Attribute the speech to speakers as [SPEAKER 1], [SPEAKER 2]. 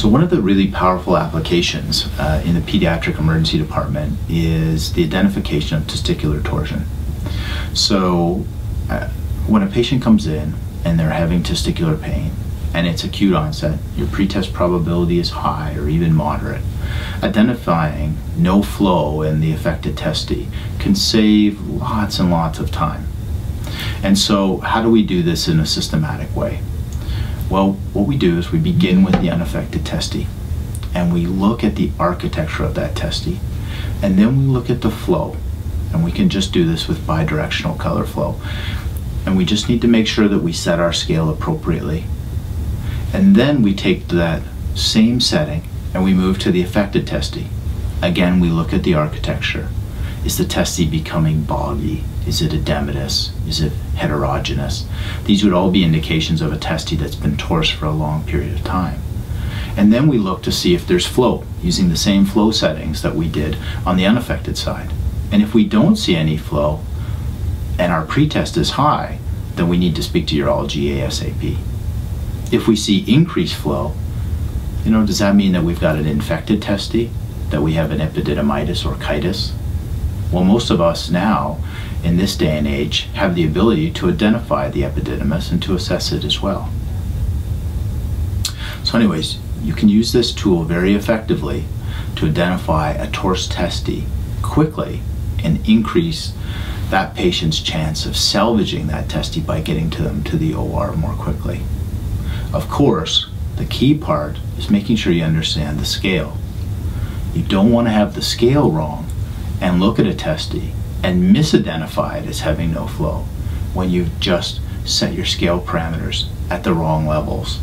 [SPEAKER 1] So one of the really powerful applications uh, in the pediatric emergency department is the identification of testicular torsion. So uh, when a patient comes in and they're having testicular pain and it's acute onset, your pretest probability is high or even moderate. Identifying no flow in the affected testy can save lots and lots of time. And so, how do we do this in a systematic way? Well, what we do is we begin with the unaffected testy and we look at the architecture of that testy and then we look at the flow. And we can just do this with bidirectional color flow. And we just need to make sure that we set our scale appropriately. And then we take that same setting and we move to the affected testy. Again we look at the architecture is the testy becoming boggy? Is it edematous? Is it heterogeneous? These would all be indications of a testy that's been torsed for a long period of time. And then we look to see if there's flow using the same flow settings that we did on the unaffected side. And if we don't see any flow and our pretest is high, then we need to speak to urology ASAP. If we see increased flow, you know, does that mean that we've got an infected testy, that we have an epididymitis or chitis? Well, most of us now, in this day and age, have the ability to identify the epididymis and to assess it as well. So anyways, you can use this tool very effectively to identify a torse testy quickly and increase that patient's chance of salvaging that testy by getting to them to the OR more quickly. Of course, the key part is making sure you understand the scale. You don't want to have the scale wrong and look at a testy and misidentify it as having no flow when you've just set your scale parameters at the wrong levels.